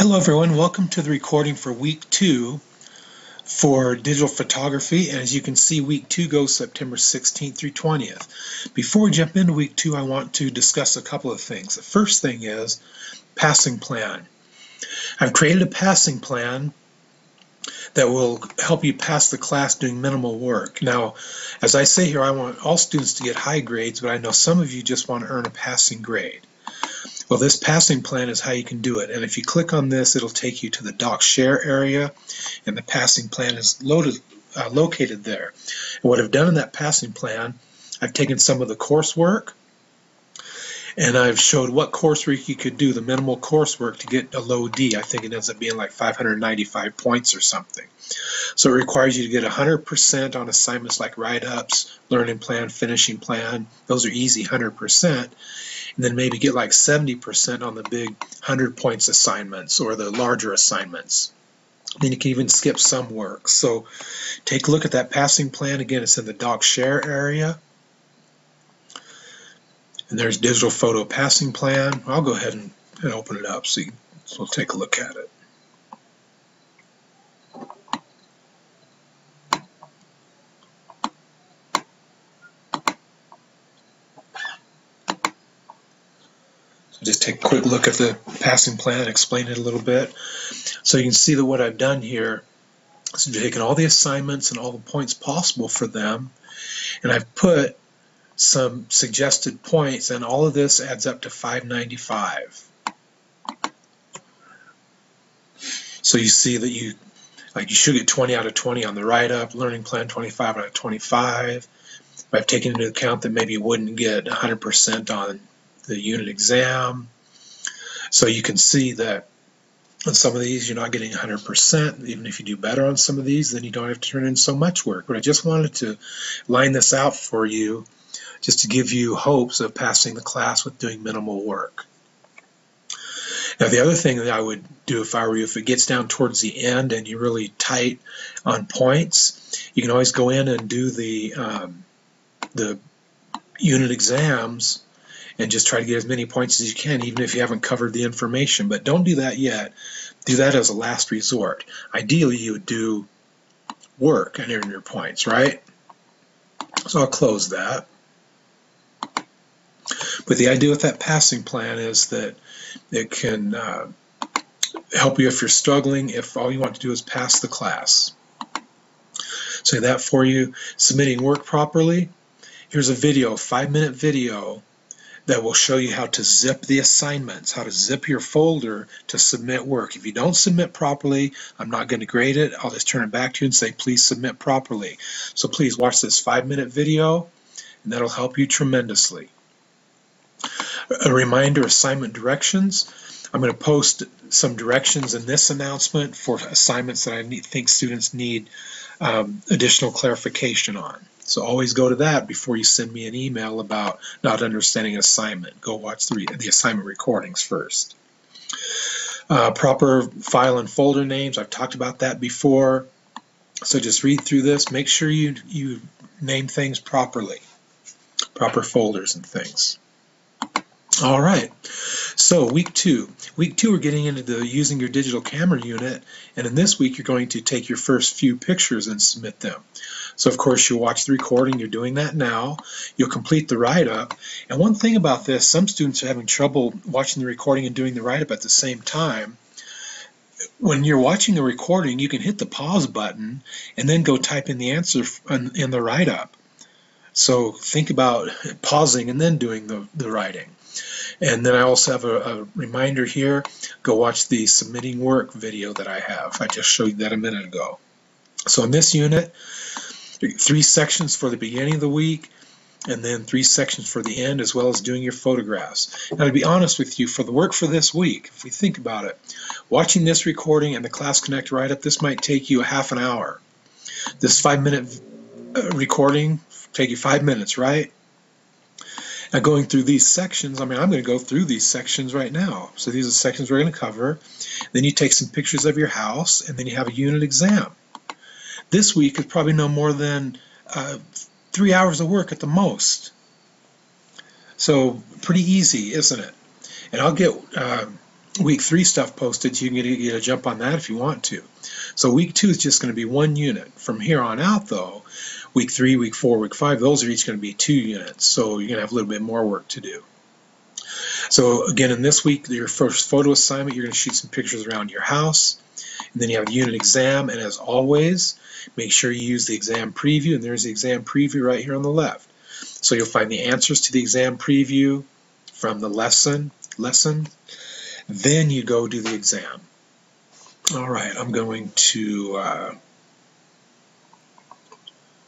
Hello everyone, welcome to the recording for week two for digital photography. And as you can see, week two goes September 16th through 20th. Before we jump into week two, I want to discuss a couple of things. The first thing is passing plan. I've created a passing plan that will help you pass the class doing minimal work. Now, as I say here, I want all students to get high grades, but I know some of you just want to earn a passing grade. Well, this passing plan is how you can do it. And if you click on this, it'll take you to the doc share area, and the passing plan is loaded, uh, located there. And what I've done in that passing plan, I've taken some of the coursework, and I've showed what coursework you could do, the minimal coursework to get a low D. I think it ends up being like 595 points or something. So it requires you to get 100% on assignments like write-ups, learning plan, finishing plan. Those are easy 100%. And then maybe get like 70% on the big 100 points assignments or the larger assignments. Then you can even skip some work. So take a look at that passing plan. Again, it's in the doc share area. And there's digital photo passing plan. I'll go ahead and, and open it up so, you, so we'll take a look at it. Just take a quick look at the passing plan, explain it a little bit. So you can see that what I've done here is taken all the assignments and all the points possible for them, and I've put some suggested points, and all of this adds up to 595. So you see that you like you should get 20 out of 20 on the write-up, learning plan 25 out of 25. I've taken into account that maybe you wouldn't get 100% on the unit exam. So you can see that on some of these you're not getting 100%. Even if you do better on some of these, then you don't have to turn in so much work. But I just wanted to line this out for you just to give you hopes of passing the class with doing minimal work. Now the other thing that I would do if I were you, if it gets down towards the end and you're really tight on points, you can always go in and do the um, the unit exams and just try to get as many points as you can, even if you haven't covered the information. But don't do that yet. Do that as a last resort. Ideally, you would do work and earn your points, right? So I'll close that. But the idea with that passing plan is that it can uh, help you if you're struggling, if all you want to do is pass the class. Say that for you. Submitting work properly. Here's a video, five minute video that will show you how to zip the assignments, how to zip your folder to submit work. If you don't submit properly, I'm not going to grade it. I'll just turn it back to you and say, please submit properly. So please watch this five minute video and that'll help you tremendously. A reminder, assignment directions. I'm going to post some directions in this announcement for assignments that I need, think students need um, additional clarification on. So always go to that before you send me an email about not understanding an assignment. Go watch the, the assignment recordings first. Uh, proper file and folder names, I've talked about that before. So just read through this. Make sure you, you name things properly, proper folders and things. All right, so week two. Week two, we're getting into the using your digital camera unit, and in this week, you're going to take your first few pictures and submit them. So, of course, you'll watch the recording. You're doing that now. You'll complete the write-up. And one thing about this, some students are having trouble watching the recording and doing the write-up at the same time. When you're watching the recording, you can hit the pause button and then go type in the answer in the write-up. So think about pausing and then doing the, the writing. And then I also have a, a, reminder here, go watch the submitting work video that I have. I just showed you that a minute ago. So in this unit, three sections for the beginning of the week, and then three sections for the end, as well as doing your photographs. Now, to be honest with you, for the work for this week, if we think about it, watching this recording and the Class Connect write-up, this might take you a half an hour. This five-minute uh, recording take you five minutes, right? Now going through these sections, I mean, I'm going to go through these sections right now. So these are the sections we're going to cover. Then you take some pictures of your house, and then you have a unit exam. This week is probably no more than uh, three hours of work at the most. So pretty easy, isn't it? And I'll get uh, week three stuff posted, you can get, get a jump on that if you want to. So week two is just going to be one unit. From here on out, though, week three, week four, week five, those are each going to be two units. So you're going to have a little bit more work to do. So again, in this week, your first photo assignment, you're going to shoot some pictures around your house. And then you have a unit exam, and as always, make sure you use the exam preview, and there's the exam preview right here on the left. So you'll find the answers to the exam preview from the lesson, lesson. Then you go do the exam. All right, I'm going to, uh,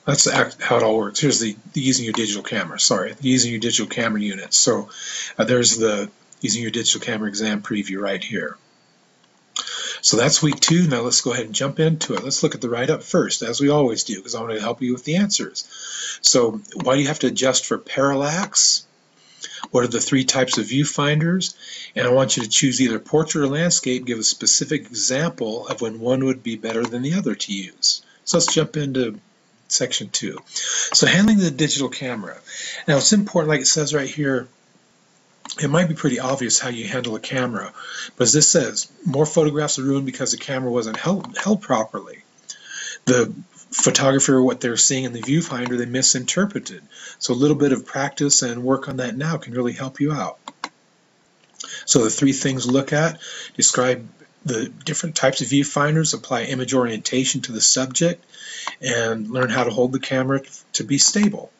that's act how it all works. Here's the, the, using your digital camera, sorry, using your digital camera unit. So uh, there's the using your digital camera exam preview right here. So that's week two. Now let's go ahead and jump into it. Let's look at the write-up first, as we always do, because I want to help you with the answers. So why do you have to adjust for parallax? What are the three types of viewfinders? And I want you to choose either portrait or landscape, give a specific example of when one would be better than the other to use. So let's jump into section two. So handling the digital camera. Now it's important, like it says right here, it might be pretty obvious how you handle a camera, but as this says, more photographs are ruined because the camera wasn't held, held properly. The photographer, what they're seeing in the viewfinder, they misinterpreted. So a little bit of practice and work on that now can really help you out. So the three things look at, describe the different types of viewfinders, apply image orientation to the subject, and learn how to hold the camera to be stable.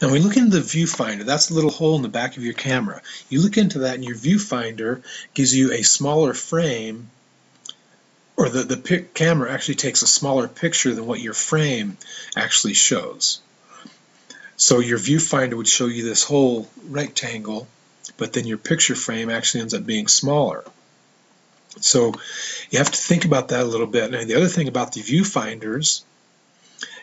Now, we look into the viewfinder, that's the little hole in the back of your camera. You look into that, and your viewfinder gives you a smaller frame, or the, the camera actually takes a smaller picture than what your frame actually shows. So your viewfinder would show you this whole rectangle, but then your picture frame actually ends up being smaller. So you have to think about that a little bit. And the other thing about the viewfinders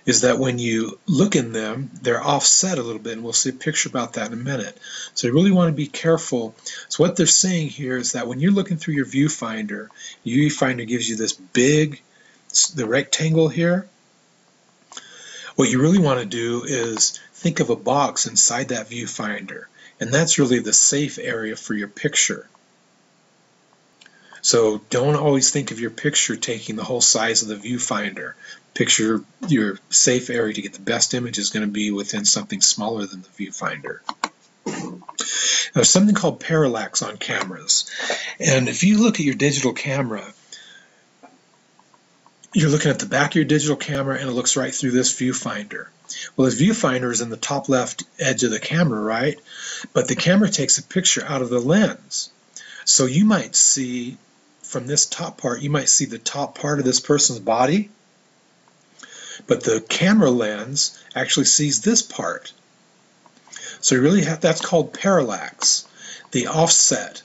is that when you look in them, they're offset a little bit, and we'll see a picture about that in a minute. So you really want to be careful. So what they're saying here is that when you're looking through your viewfinder, your viewfinder gives you this big, the rectangle here. What you really want to do is think of a box inside that viewfinder, and that's really the safe area for your picture. So don't always think of your picture taking the whole size of the viewfinder. Picture your safe area to get the best image is going to be within something smaller than the viewfinder. There's something called parallax on cameras. And if you look at your digital camera, you're looking at the back of your digital camera and it looks right through this viewfinder. Well, this viewfinder is in the top left edge of the camera, right? But the camera takes a picture out of the lens. So you might see from this top part, you might see the top part of this person's body, but the camera lens actually sees this part. So you really have, that's called parallax, the offset.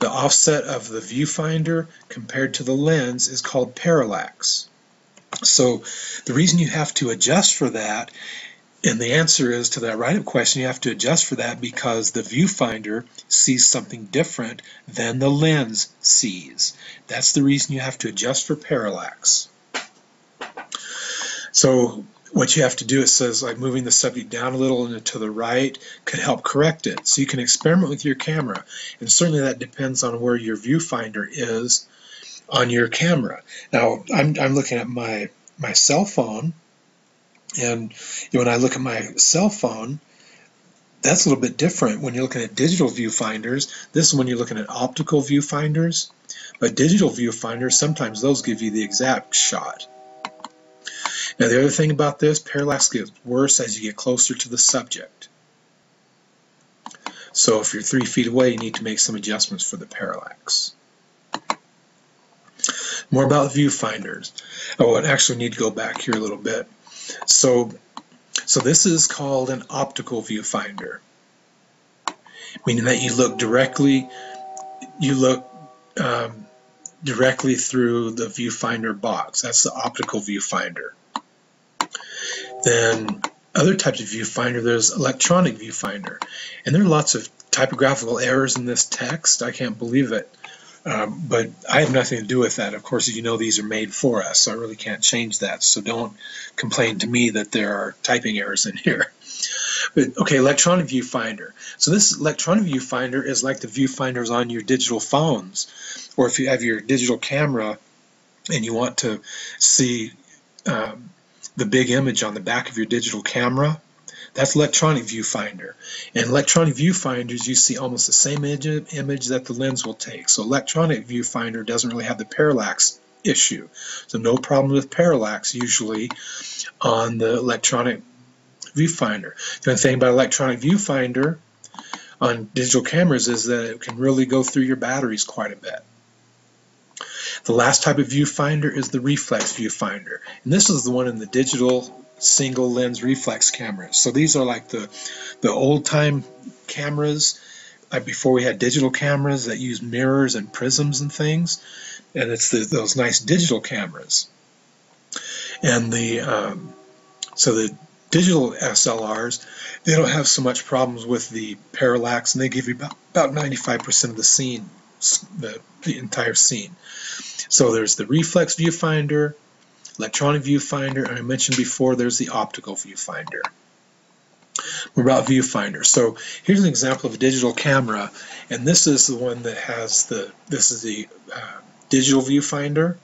The offset of the viewfinder compared to the lens is called parallax. So the reason you have to adjust for that and the answer is to that write-up question, you have to adjust for that because the viewfinder sees something different than the lens sees. That's the reason you have to adjust for parallax. So what you have to do, it says like moving the subject down a little and to the right could help correct it. So you can experiment with your camera. And certainly that depends on where your viewfinder is on your camera. Now, I'm, I'm looking at my, my cell phone and you know, when I look at my cell phone, that's a little bit different when you're looking at digital viewfinders. This is when you're looking at optical viewfinders. But digital viewfinders, sometimes those give you the exact shot. Now the other thing about this, parallax gets worse as you get closer to the subject. So if you're three feet away, you need to make some adjustments for the parallax. More about viewfinders. Oh, and actually need to go back here a little bit. So, so this is called an optical viewfinder, meaning that you look directly, you look um, directly through the viewfinder box. That's the optical viewfinder. Then other types of viewfinder, there's electronic viewfinder. And there are lots of typographical errors in this text. I can't believe it. Um, but I have nothing to do with that. Of course, as you know these are made for us, so I really can't change that. So don't complain to me that there are typing errors in here. But, okay, electronic viewfinder. So this electronic viewfinder is like the viewfinders on your digital phones, or if you have your digital camera and you want to see um, the big image on the back of your digital camera, that's electronic viewfinder. In electronic viewfinders, you see almost the same image, image that the lens will take. So electronic viewfinder doesn't really have the parallax issue. So no problem with parallax usually on the electronic viewfinder. The only thing about electronic viewfinder on digital cameras is that it can really go through your batteries quite a bit. The last type of viewfinder is the reflex viewfinder. And this is the one in the digital single lens reflex cameras. So these are like the, the old time cameras, like before we had digital cameras that use mirrors and prisms and things. And it's the, those nice digital cameras. And the, um, so the digital SLRs, they don't have so much problems with the parallax and they give you about, about 95% of the scene, the, the entire scene. So there's the reflex viewfinder, electronic viewfinder, and I mentioned before there's the optical viewfinder. We're about viewfinder. So here's an example of a digital camera, and this is the one that has the, this is the uh, digital viewfinder,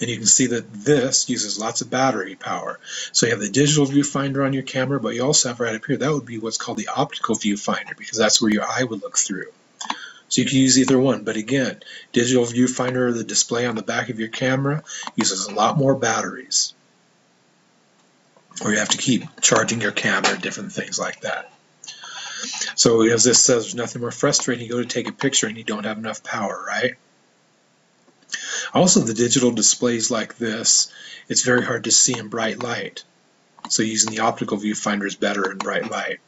and you can see that this uses lots of battery power. So you have the digital viewfinder on your camera, but you also have right up here, that would be what's called the optical viewfinder, because that's where your eye would look through. So you can use either one. But again, digital viewfinder, the display on the back of your camera, uses a lot more batteries. Or you have to keep charging your camera, different things like that. So as this says, there's nothing more frustrating. You go to take a picture and you don't have enough power, right? Also, the digital displays like this, it's very hard to see in bright light. So using the optical viewfinder is better in bright light.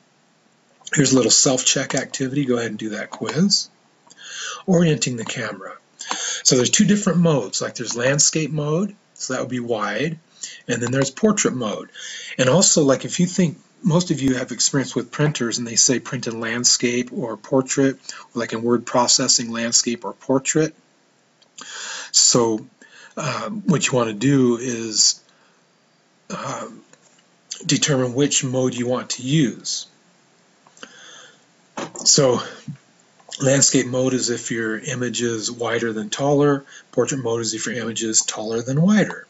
Here's a little self-check activity. Go ahead and do that quiz orienting the camera. So there's two different modes, like there's landscape mode, so that would be wide, and then there's portrait mode. And also, like if you think, most of you have experience with printers and they say print in landscape or portrait, or like in word processing, landscape or portrait. So um, what you want to do is um, determine which mode you want to use. So Landscape mode is if your image is wider than taller. Portrait mode is if your image is taller than wider.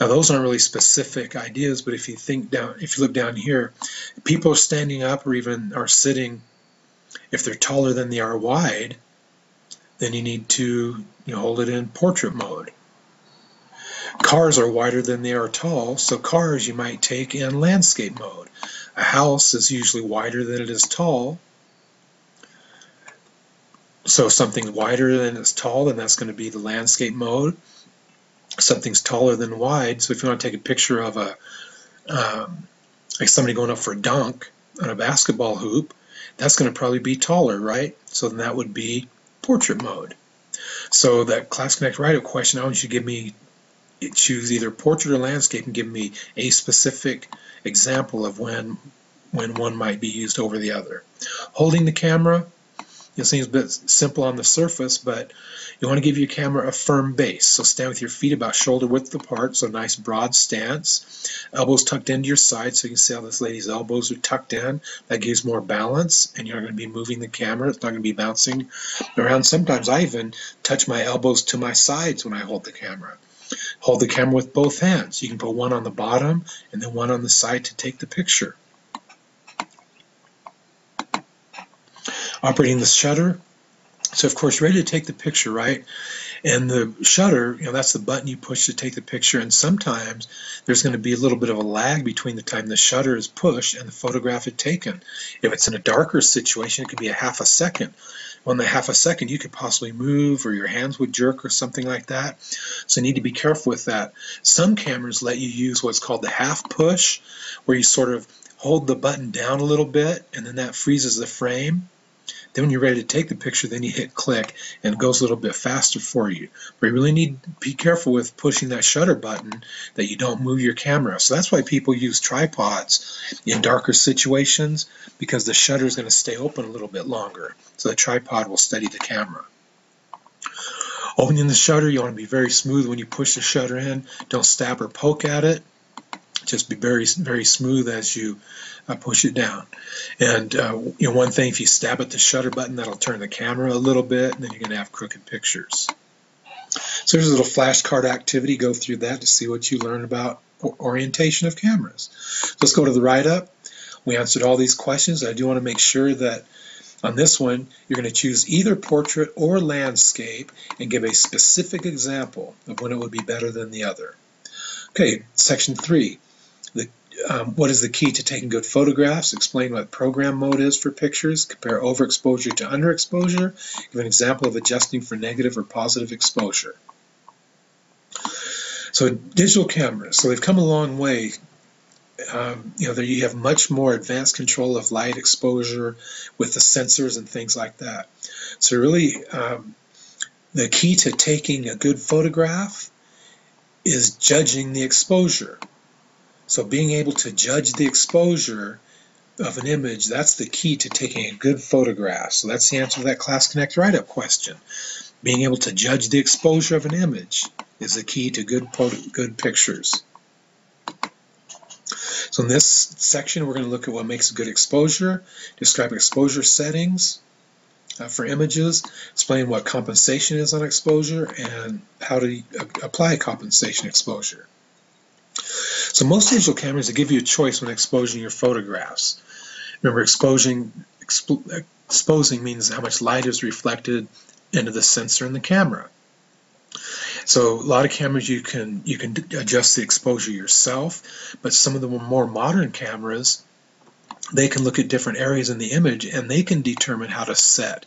Now those aren't really specific ideas, but if you think down, if you look down here, people are standing up or even are sitting, if they're taller than they are wide, then you need to you know, hold it in portrait mode. Cars are wider than they are tall, so cars you might take in landscape mode. A house is usually wider than it is tall, so something's wider than it's tall, then that's going to be the landscape mode. Something's taller than wide. So if you want to take a picture of a um, like somebody going up for a dunk on a basketball hoop, that's going to probably be taller, right? So then that would be portrait mode. So that Class Connect write-up question, I want you to give me choose either portrait or landscape and give me a specific example of when when one might be used over the other. Holding the camera, it seems a bit simple on the surface, but you want to give your camera a firm base. So stand with your feet about shoulder width apart, so nice broad stance. Elbows tucked into your side, so you can see how this lady's elbows are tucked in. That gives more balance, and you're not going to be moving the camera. It's not going to be bouncing around. Sometimes I even touch my elbows to my sides when I hold the camera. Hold the camera with both hands. You can put one on the bottom and then one on the side to take the picture. Operating the shutter. So of course, ready to take the picture, right? And the shutter, you know, that's the button you push to take the picture. And sometimes there's going to be a little bit of a lag between the time the shutter is pushed and the photograph is taken. If it's in a darker situation, it could be a half a second. Well, in the half a second, you could possibly move or your hands would jerk or something like that. So you need to be careful with that. Some cameras let you use what's called the half push, where you sort of hold the button down a little bit and then that freezes the frame. Then when you're ready to take the picture, then you hit click and it goes a little bit faster for you. But you really need to be careful with pushing that shutter button that you don't move your camera. So that's why people use tripods in darker situations because the shutter is going to stay open a little bit longer. So the tripod will steady the camera. Opening the shutter, you want to be very smooth when you push the shutter in. Don't stab or poke at it. Just be very very smooth as you uh, push it down. And uh, you know, one thing, if you stab at the shutter button, that'll turn the camera a little bit, and then you're going to have crooked pictures. So there's a little flashcard activity. Go through that to see what you learn about orientation of cameras. Let's go to the write-up. We answered all these questions. I do want to make sure that on this one, you're going to choose either portrait or landscape and give a specific example of when it would be better than the other. Okay, section three. Um, what is the key to taking good photographs? Explain what program mode is for pictures. Compare overexposure to underexposure. Give an example of adjusting for negative or positive exposure. So digital cameras, so they've come a long way um, you know, there you have much more advanced control of light exposure with the sensors and things like that. So really, um, the key to taking a good photograph is judging the exposure. So being able to judge the exposure of an image, that's the key to taking a good photograph. So that's the answer to that Class Connect write-up question. Being able to judge the exposure of an image is the key to good, good pictures. So in this section, we're going to look at what makes a good exposure, describe exposure settings uh, for images, explain what compensation is on exposure, and how to uh, apply compensation exposure. So most digital cameras give you a choice when exposing your photographs. Remember, exposing, expo exposing means how much light is reflected into the sensor in the camera. So a lot of cameras you can you can adjust the exposure yourself, but some of the more modern cameras, they can look at different areas in the image and they can determine how to set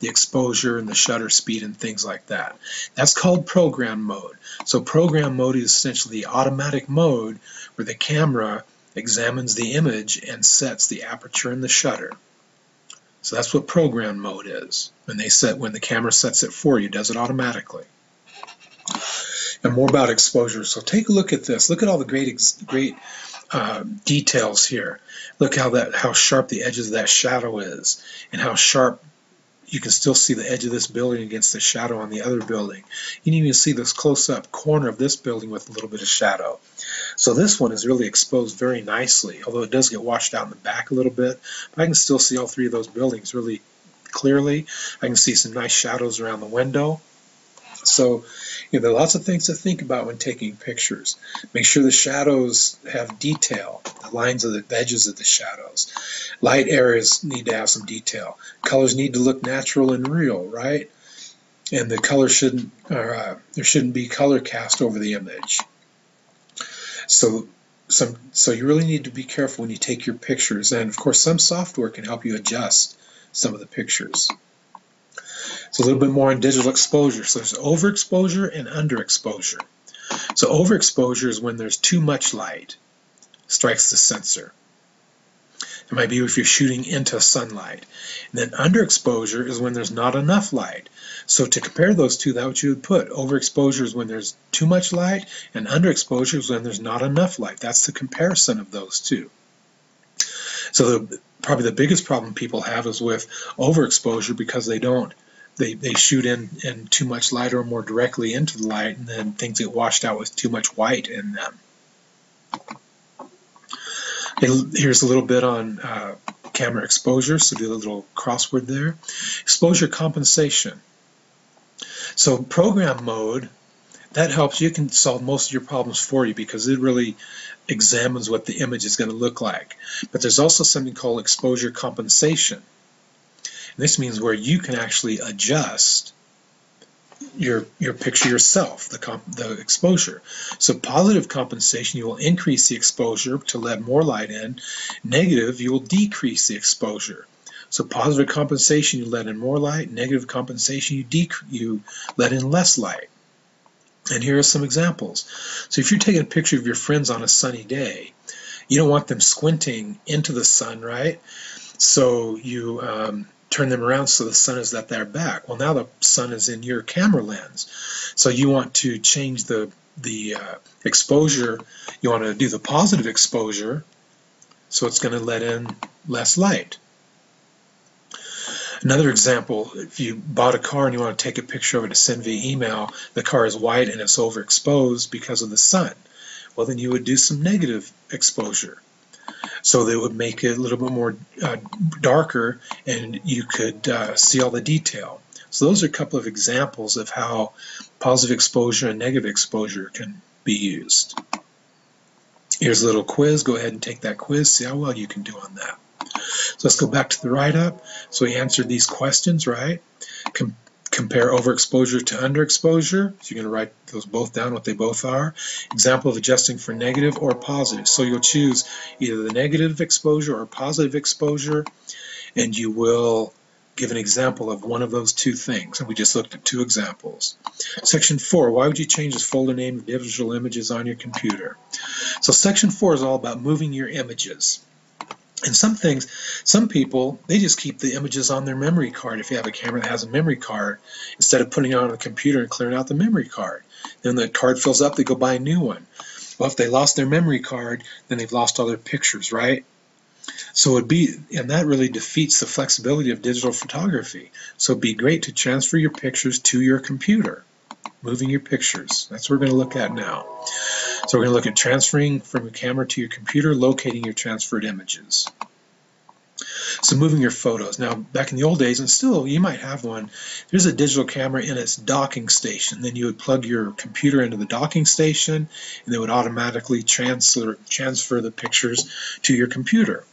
the exposure and the shutter speed and things like that. That's called program mode. So program mode is essentially the automatic mode where the camera examines the image and sets the aperture and the shutter. So that's what program mode is. When they set when the camera sets it for you, does it automatically and more about exposure. So take a look at this. Look at all the great great uh, details here. Look how that how sharp the edges of that shadow is, and how sharp you can still see the edge of this building against the shadow on the other building. You can even see this close-up corner of this building with a little bit of shadow. So this one is really exposed very nicely, although it does get washed out in the back a little bit. But I can still see all three of those buildings really clearly. I can see some nice shadows around the window. So you know, there are lots of things to think about when taking pictures. Make sure the shadows have detail, the lines of the edges of the shadows. Light areas need to have some detail. Colors need to look natural and real, right? And the color shouldn't, or, uh, there shouldn't be color cast over the image. So some, so you really need to be careful when you take your pictures. And of course, some software can help you adjust some of the pictures. It's a little bit more on digital exposure. So there's overexposure and underexposure. So overexposure is when there's too much light strikes the sensor. It might be if you're shooting into sunlight. And then underexposure is when there's not enough light. So to compare those two, that's what you would put. Overexposure is when there's too much light, and underexposure is when there's not enough light. That's the comparison of those two. So the, probably the biggest problem people have is with overexposure because they don't they, they shoot in, in too much light or more directly into the light, and then things get washed out with too much white in them. Here's a little bit on uh, camera exposure, so do a little crossword there. Exposure compensation. So program mode, that helps. You can solve most of your problems for you because it really examines what the image is going to look like. But there's also something called exposure compensation. This means where you can actually adjust your your picture yourself, the comp, the exposure. So positive compensation, you will increase the exposure to let more light in. Negative, you will decrease the exposure. So positive compensation, you let in more light. Negative compensation, you you let in less light. And here are some examples. So if you're taking a picture of your friends on a sunny day, you don't want them squinting into the sun, right? So you um, turn them around so the sun is at their back. Well, now the sun is in your camera lens. So you want to change the, the uh, exposure. You want to do the positive exposure so it's going to let in less light. Another example, if you bought a car and you want to take a picture of it to send via email, the car is white and it's overexposed because of the sun. Well, then you would do some negative exposure. So that would make it a little bit more uh, darker and you could uh, see all the detail. So those are a couple of examples of how positive exposure and negative exposure can be used. Here's a little quiz. Go ahead and take that quiz, see how well you can do on that. So let's go back to the write-up. So we answered these questions, right? Com compare overexposure to underexposure. So you're going to write those both down, what they both are. Example of adjusting for negative or positive. So you'll choose either the negative exposure or positive exposure, and you will give an example of one of those two things. And we just looked at two examples. Section 4, why would you change this folder name of digital images on your computer? So section 4 is all about moving your images. And some things, some people, they just keep the images on their memory card if you have a camera that has a memory card instead of putting it on the computer and clearing out the memory card. Then the card fills up, they go buy a new one. Well, if they lost their memory card, then they've lost all their pictures, right? So it'd be, and that really defeats the flexibility of digital photography. So it'd be great to transfer your pictures to your computer, moving your pictures. That's what we're going to look at now. So we're going to look at transferring from your camera to your computer, locating your transferred images. So moving your photos. Now, back in the old days, and still you might have one, there's a digital camera in its docking station. Then you would plug your computer into the docking station, and it would automatically transfer, transfer the pictures to your computer.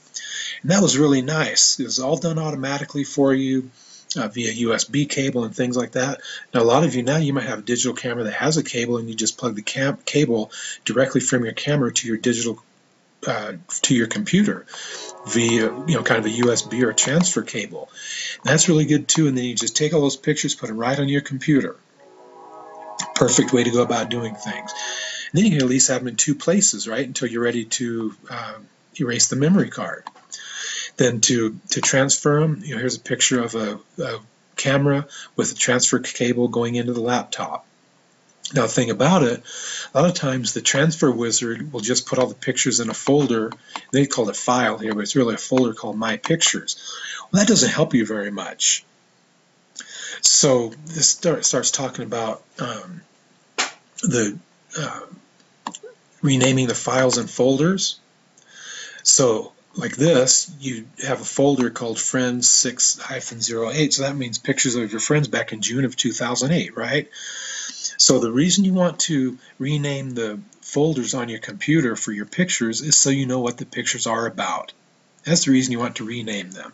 And that was really nice. It was all done automatically for you uh, via USB cable and things like that. Now, a lot of you now, you might have a digital camera that has a cable and you just plug the cam cable directly from your camera to your digital uh, to your computer via you know kind of a USB or transfer cable. And that's really good too. And then you just take all those pictures, put them right on your computer. Perfect way to go about doing things. And then you can at least have them in two places, right, until you're ready to uh, erase the memory card. Then to, to transfer them, you know, here's a picture of a, a camera with a transfer cable going into the laptop. Now, the thing about it, a lot of times the transfer wizard will just put all the pictures in a folder. They call it file here, but it's really a folder called My Pictures. Well, that doesn't help you very much. So this start, starts talking about um, the uh, renaming the files and folders. So like this, you have a folder called Friends 6-08. So that means pictures of your friends back in June of 2008, right? So the reason you want to rename the folders on your computer for your pictures is so you know what the pictures are about. That's the reason you want to rename them.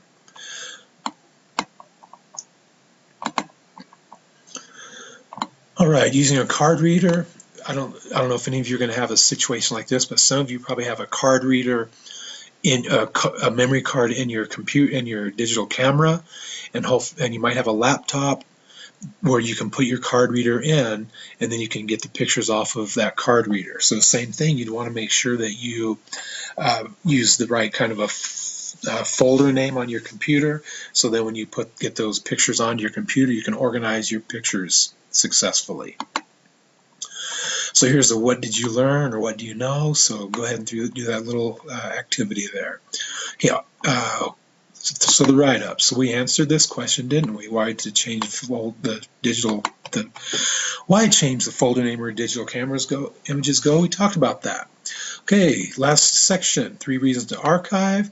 All right, using a card reader. I don't, I don't know if any of you are going to have a situation like this, but some of you probably have a card reader in a, a, memory card in your computer in your digital camera and hope, and you might have a laptop where you can put your card reader in and then you can get the pictures off of that card reader. So the same thing you'd want to make sure that you uh, use the right kind of a folder name on your computer so that when you put get those pictures onto your computer you can organize your pictures successfully so here's a what did you learn or what do you know? So go ahead and do, do that little uh, activity there. Yeah. Uh, so the write-up. So we answered this question, didn't we? Why to change the digital, the why change the folder name where digital cameras go, images go? We talked about that. Okay, last section, three reasons to archive,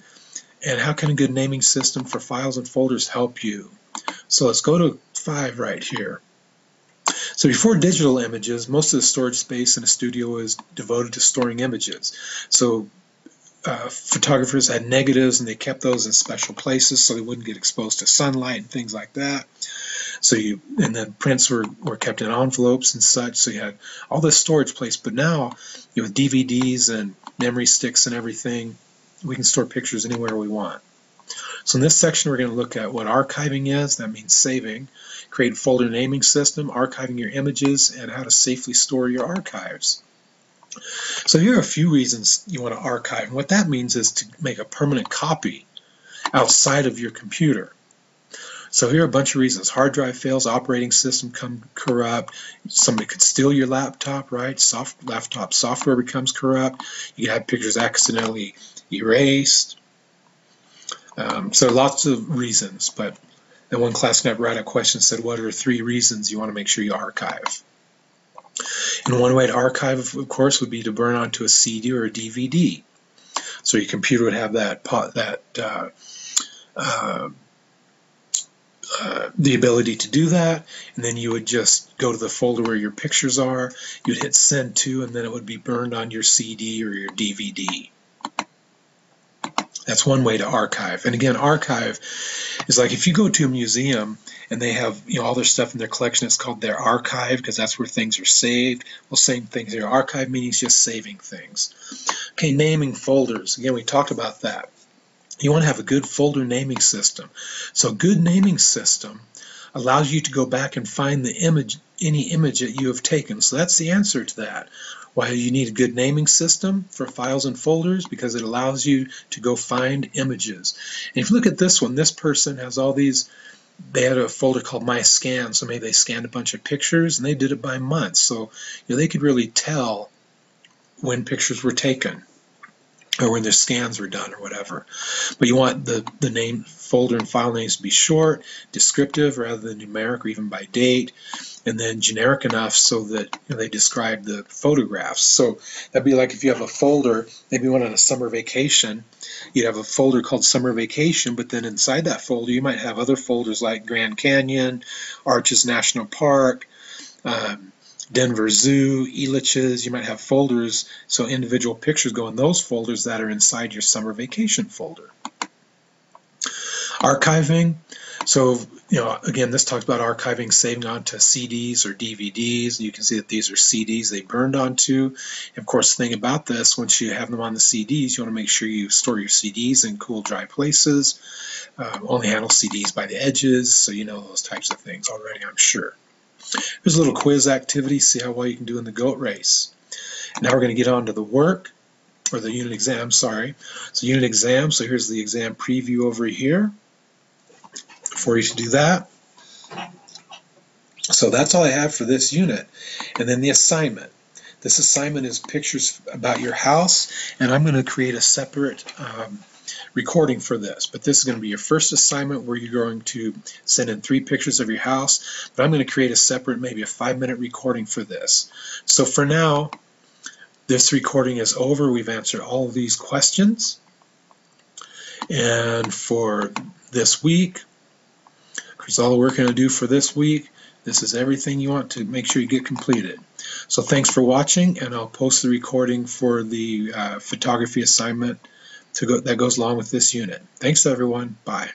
and how can a good naming system for files and folders help you? So let's go to five right here. So before digital images, most of the storage space in a studio is devoted to storing images. So uh, photographers had negatives and they kept those in special places so they wouldn't get exposed to sunlight and things like that. So you and then prints were, were kept in envelopes and such. So you had all this storage place. But now, you know, with DVDs and memory sticks and everything, we can store pictures anywhere we want. So in this section, we're going to look at what archiving is. That means saving. Create folder naming system, archiving your images, and how to safely store your archives. So here are a few reasons you want to archive. And what that means is to make a permanent copy outside of your computer. So here are a bunch of reasons. Hard drive fails, operating system come corrupt, somebody could steal your laptop, right? Soft, laptop software becomes corrupt, you have pictures accidentally erased, um, so lots of reasons, but the one class write a question said, what are three reasons you want to make sure you archive? And one way to archive, of course, would be to burn onto a CD or a DVD. So your computer would have that that uh, uh, uh, the ability to do that, and then you would just go to the folder where your pictures are. You'd hit send to, and then it would be burned on your CD or your DVD. That's one way to archive. And again, archive is like if you go to a museum and they have you know all their stuff in their collection, it's called their archive because that's where things are saved. Well, same thing here. Archive means just saving things. Okay, naming folders. Again, we talked about that. You want to have a good folder naming system. So a good naming system allows you to go back and find the image, any image that you have taken. So that's the answer to that. Why you need a good naming system for files and folders? Because it allows you to go find images. And if you look at this one, this person has all these, they had a folder called My Scan, so maybe they scanned a bunch of pictures and they did it by month. So you know, they could really tell when pictures were taken or when their scans were done or whatever. But you want the, the name folder and file names to be short, descriptive rather than numeric or even by date, and then generic enough so that you know, they describe the photographs. So that'd be like if you have a folder, maybe you went on a summer vacation, you'd have a folder called Summer Vacation, but then inside that folder you might have other folders like Grand Canyon, Arches National Park, um, Denver Zoo, Elitch's. You might have folders, so individual pictures go in those folders that are inside your summer vacation folder. Archiving. So, you know, again, this talks about archiving, saving onto CDs or DVDs. You can see that these are CDs they burned onto. And of course, the thing about this, once you have them on the CDs, you want to make sure you store your CDs in cool, dry places. Um, only handle CDs by the edges, so you know those types of things already, I'm sure. Here's a little quiz activity, see how well you can do in the goat race. Now we're going to get on to the work, or the unit exam, sorry. So unit exam, so here's the exam preview over here for you to do that. So that's all I have for this unit. And then the assignment. This assignment is pictures about your house, and I'm going to create a separate um, recording for this, but this is going to be your first assignment where you're going to send in three pictures of your house, but I'm going to create a separate, maybe a five minute recording for this. So for now, this recording is over. We've answered all these questions. And for this week, here's all the work I'm going to do for this week. This is everything you want to make sure you get completed. So thanks for watching, and I'll post the recording for the uh, photography assignment go, that goes along with this unit. Thanks everyone. Bye.